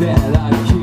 that I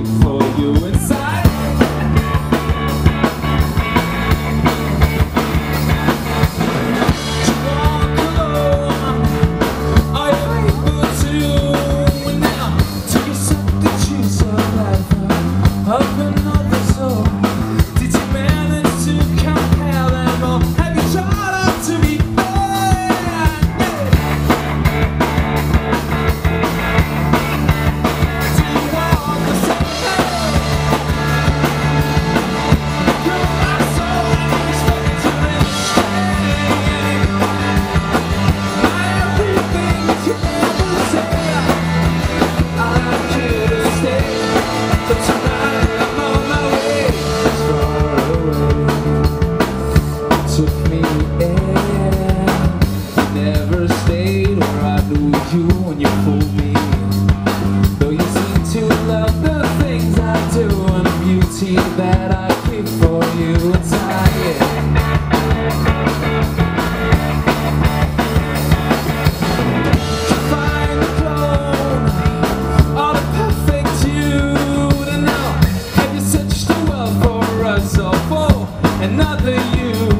you.